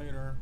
later.